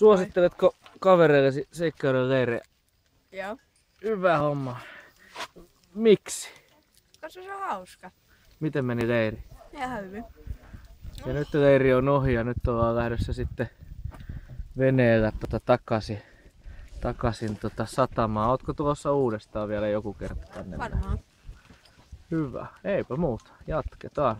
Suositteletko kavereillesi seikkailuleirejä? Joo. Hyvä homma. Miksi? Koska se on hauska. Miten meni leiri? Ihan hyvin. Ja nyt leiri on ohi ja nyt ollaan lähdössä sitten veneellä tota takaisin, takaisin tota satamaan. Ootko tulossa uudestaan vielä joku kerta tänne? Varmaan. Hyvä. Eipä muuta. Jatketaan.